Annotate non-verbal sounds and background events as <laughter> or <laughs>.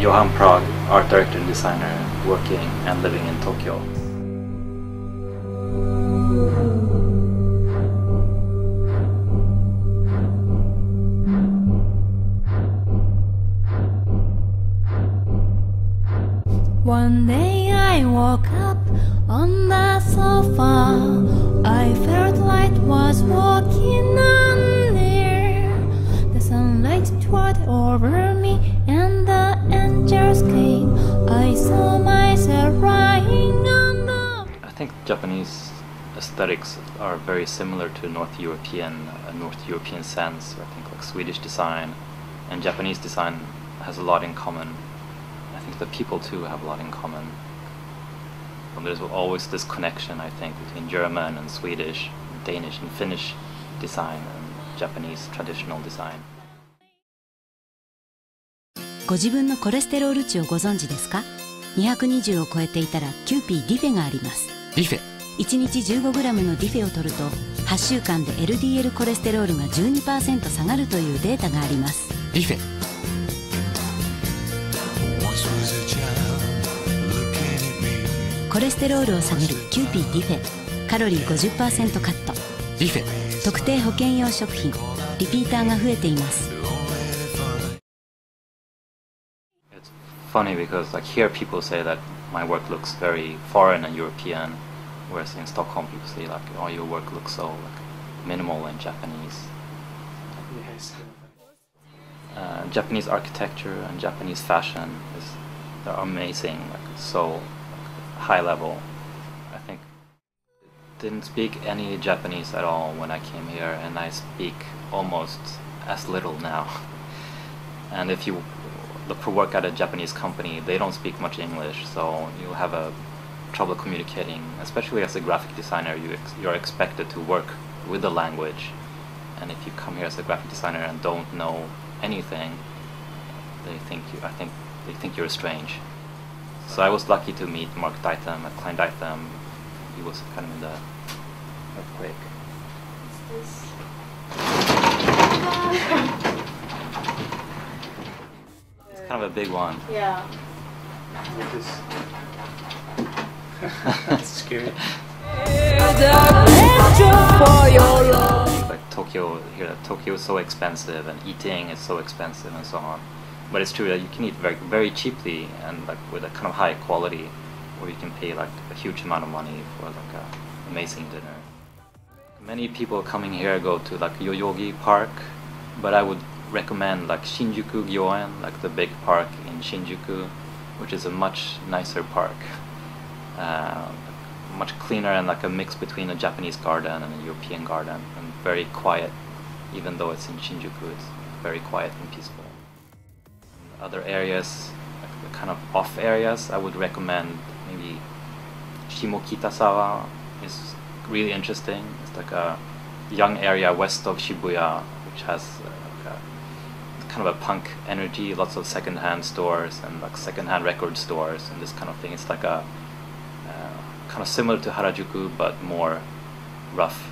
Johan Prag, art director and designer, working and living in Tokyo. One day I woke up on the sofa. I felt light was walking on think Japanese aesthetics are very similar to North European, uh, North European sense. I think like Swedish design and Japanese design has a lot in common. I think the people too have a lot in common. And there's always this connection, I think, between German and Swedish, Danish and Finnish design and Japanese traditional design. ご自分のコレステロール値をご存知ですか220を超えていたらキューピーディフェがあります リフェ。1日 15g のディフェを取ると8週間で LDL コレステロールが12%下がるというデータがあります。リフェ.コレステロールを下げるキューピーディフェ。カロリー50%カット。リフェ。特定保険用食品。リピーターが増えています。It's funny because like here people say that my work looks very foreign and European, whereas in Stockholm people say like, oh, your work looks so like minimal and Japanese. Uh, Japanese architecture and Japanese fashion is they're amazing, like so like, high level. I think didn't speak any Japanese at all when I came here, and I speak almost as little now. <laughs> And if you look for work at a Japanese company, they don't speak much English, so you'll have a trouble communicating. Especially as a graphic designer, you ex- you're expected to work with the language, and if you come here as a graphic designer and don't know anything, they think you. I think they think you're strange. So I was lucky to meet Mark Dytham at Klein Dytham. He was kind of in the earthquake. It's <laughs> kind of a big one. Yeah. That's <laughs> scary. like Tokyo here Tokyo is so expensive and eating is so expensive and so on. But it's true that you can eat very very cheaply and like with a kind of high quality or you can pay like a huge amount of money for like a amazing dinner. Many people coming here go to like Yoyogi Park, but I would recommend like Shinjuku Gyoen, like the big park in Shinjuku, which is a much nicer park. Uh, much cleaner and like a mix between a Japanese garden and a European garden, and very quiet. Even though it's in Shinjuku, it's very quiet and peaceful. Other areas, like the kind of off areas, I would recommend maybe Shimokitazawa is really interesting. It's like a young area west of Shibuya, which has uh, kind of a punk energy, lots of secondhand stores and like secondhand record stores and this kind of thing. It's like a uh, kind of similar to Harajuku but more rough.